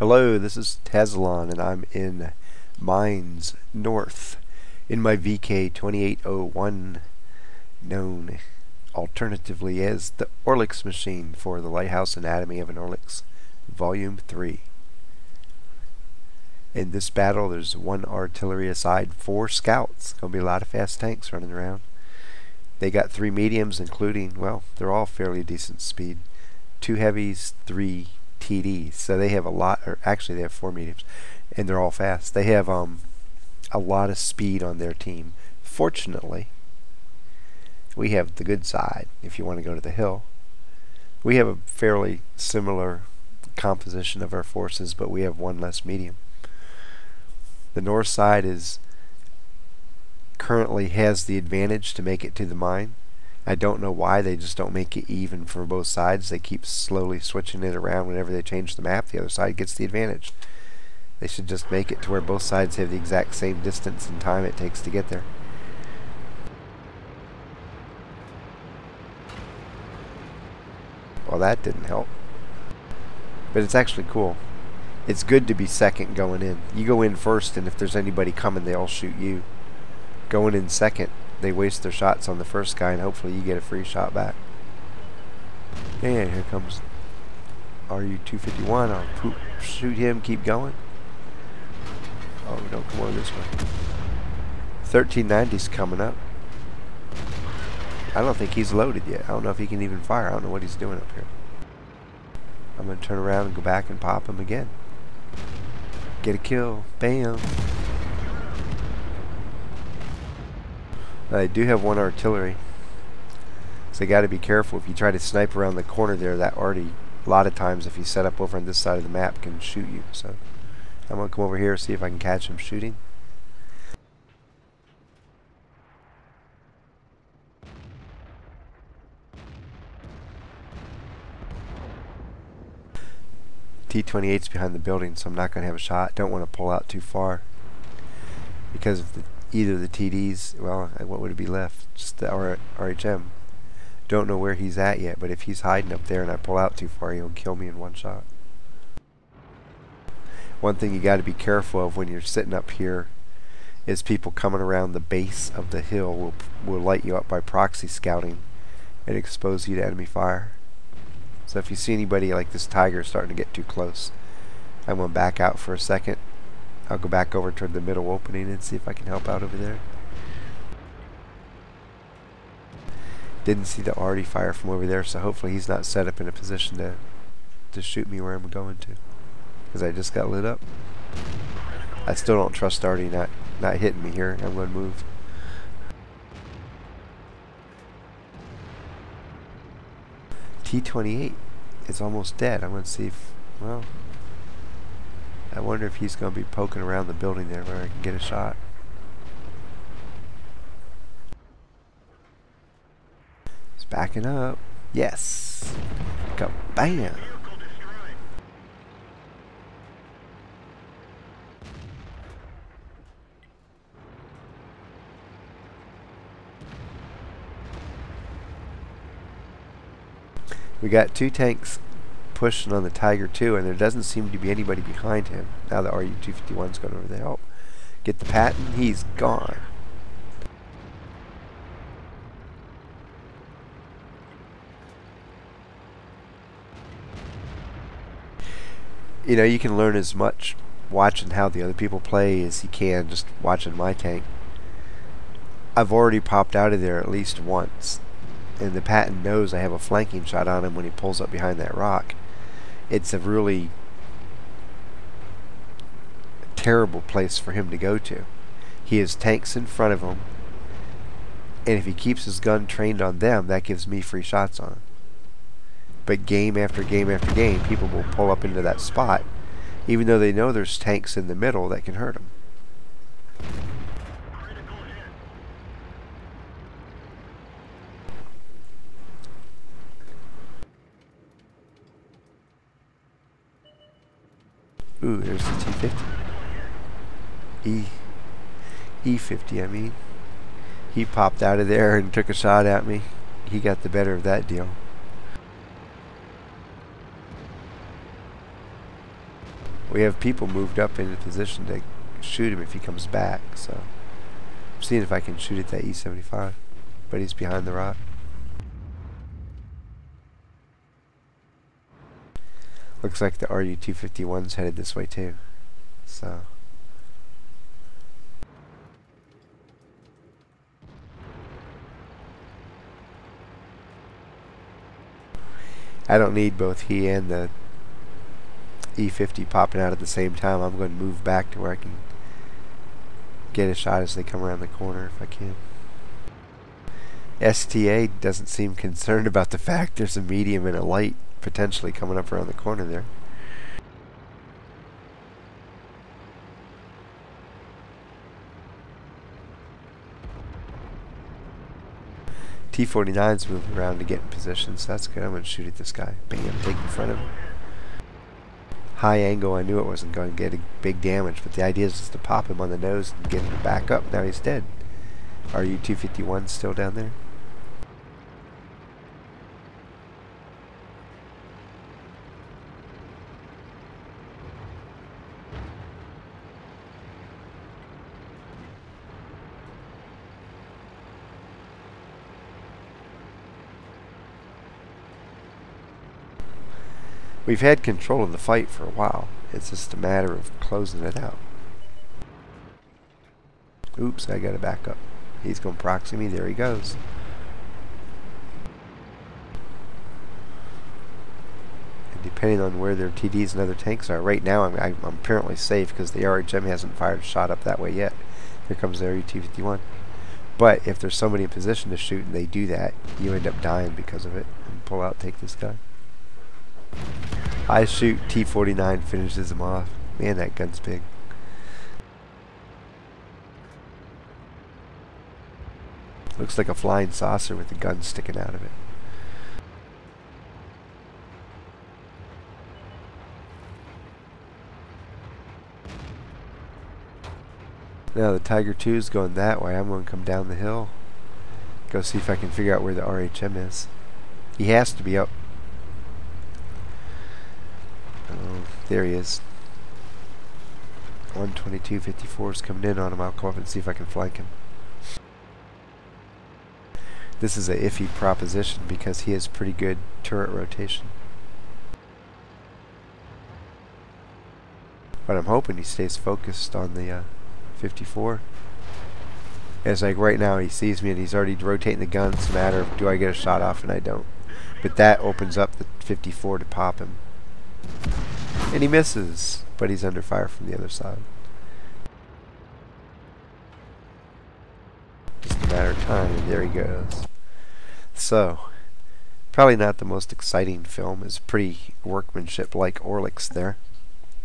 Hello, this is Tazilon, and I'm in Mines North in my VK2801, known alternatively as the Orliks machine for the Lighthouse Anatomy of an Orliks, Volume 3. In this battle, there's one artillery aside, four scouts. Gonna be a lot of fast tanks running around. They got three mediums, including, well, they're all fairly decent speed. Two heavies, three TDs. So they have a lot, or actually they have four mediums, and they're all fast. They have um, a lot of speed on their team. Fortunately, we have the good side if you want to go to the hill. We have a fairly similar composition of our forces, but we have one less medium. The north side is currently has the advantage to make it to the mine I don't know why they just don't make it even for both sides. They keep slowly switching it around whenever they change the map. The other side gets the advantage. They should just make it to where both sides have the exact same distance and time it takes to get there. Well, that didn't help. But it's actually cool. It's good to be second going in. You go in first, and if there's anybody coming, they all shoot you. Going in second, they waste their shots on the first guy and hopefully you get a free shot back. And here comes RU-251. I'll poop, shoot him, keep going. Oh, don't come over this way. 1390's coming up. I don't think he's loaded yet. I don't know if he can even fire. I don't know what he's doing up here. I'm going to turn around and go back and pop him again. Get a kill. Bam. I do have one artillery. So got to be careful if you try to snipe around the corner there. That already, a lot of times, if you set up over on this side of the map, can shoot you. So I'm gonna come over here see if I can catch him shooting. T-28's behind the building, so I'm not going to have a shot. Don't want to pull out too far because of the either the TDs, well, uh, what would it be left? Just the R RHM. Don't know where he's at yet, but if he's hiding up there and I pull out too far, he'll kill me in one shot. One thing you got to be careful of when you're sitting up here is people coming around the base of the hill will will light you up by proxy scouting and expose you to enemy fire. So if you see anybody like this tiger starting to get too close, I'm going to back out for a second I'll go back over toward the middle opening and see if I can help out over there. Didn't see the arty fire from over there, so hopefully he's not set up in a position to to shoot me where I'm going to. Because I just got lit up. I still don't trust arty not, not hitting me here. I'm going to move. T28 is almost dead. I'm going to see if, well, I wonder if he's going to be poking around the building there where I can get a shot. He's backing up. Yes. Go bam. We got two tanks pushing on the Tiger too, and there doesn't seem to be anybody behind him. Now the RU-251's going over to help. Get the Patton, he's gone. You know, you can learn as much watching how the other people play as you can just watching my tank. I've already popped out of there at least once and the Patton knows I have a flanking shot on him when he pulls up behind that rock it's a really terrible place for him to go to. He has tanks in front of him, and if he keeps his gun trained on them, that gives me free shots on him. But game after game after game, people will pull up into that spot, even though they know there's tanks in the middle that can hurt them. Ooh, there's the T50. E, E50, I mean. He popped out of there and took a shot at me. He got the better of that deal. we have people moved up into position to shoot him if he comes back. So I'm seeing if I can shoot at that E75, but he's behind the rock. Looks like the RU-251's headed this way too. So. I don't need both he and the E50 popping out at the same time. I'm going to move back to where I can get a shot as they come around the corner if I can. STA doesn't seem concerned about the fact there's a medium and a light potentially coming up around the corner there. T-49's moving around to get in position, so that's good. I'm going to shoot at this guy. Bam, take in front of him. High angle, I knew it wasn't going to get a big damage, but the idea is just to pop him on the nose and get him back up. Now he's dead. RU-251 still down there? We've had control of the fight for a while. It's just a matter of closing it out. Oops, I gotta back up. He's going to proxy me. There he goes. And depending on where their TDs and other tanks are, right now I'm, I'm apparently safe because the RHM hasn't fired a shot up that way yet. Here comes the RU-251. But if there's somebody in position to shoot and they do that, you end up dying because of it. And pull out, take this guy. I shoot T49 finishes him off. Man, that gun's big. Looks like a flying saucer with a gun sticking out of it. Now the Tiger 2 is going that way. I'm going to come down the hill. Go see if I can figure out where the RHM is. He has to be up Oh, there he is. 122.54 is coming in on him. I'll come up and see if I can flank him. This is a iffy proposition because he has pretty good turret rotation. But I'm hoping he stays focused on the uh, 54. As like right now he sees me and he's already rotating the gun. It's a matter of do I get a shot off and I don't. But that opens up the 54 to pop him. And he misses, but he's under fire from the other side. Just a matter of time, and there he goes. So, probably not the most exciting film. It's pretty workmanship like Orlik's there.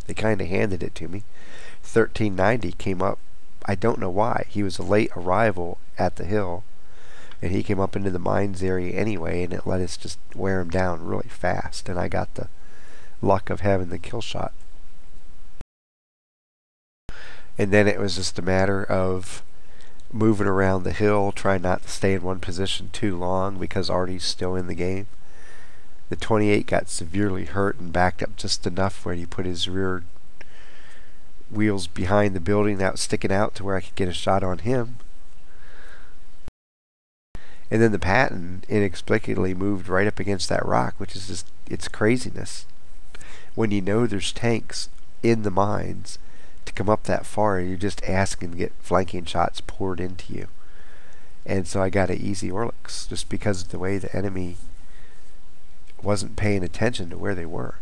They kind of handed it to me. 1390 came up. I don't know why. He was a late arrival at the hill, and he came up into the mines area anyway, and it let us just wear him down really fast, and I got the luck of having the kill shot. And then it was just a matter of moving around the hill, trying not to stay in one position too long because Artie's still in the game. The 28 got severely hurt and backed up just enough where he put his rear wheels behind the building out sticking out to where I could get a shot on him. And then the Patton inexplicably moved right up against that rock, which is just, it's craziness when you know there's tanks in the mines to come up that far and you're just asking to get flanking shots poured into you. And so I got an easy Orlik's just because of the way the enemy wasn't paying attention to where they were.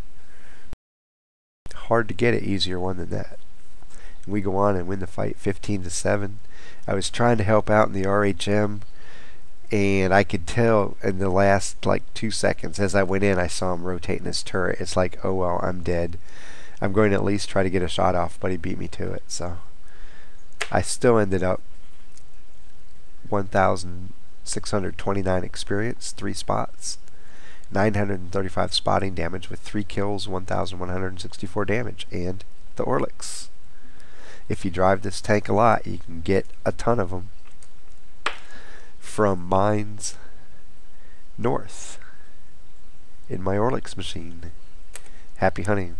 Hard to get an easier one than that. And we go on and win the fight 15 to 7 I was trying to help out in the RHM and I could tell in the last like two seconds as I went in I saw him rotating his turret. It's like oh well I'm dead. I'm going to at least try to get a shot off but he beat me to it so. I still ended up 1629 experience three spots 935 spotting damage with three kills 1164 damage and the Orlik's. If you drive this tank a lot you can get a ton of them from mines north in my Orlik's machine. Happy hunting.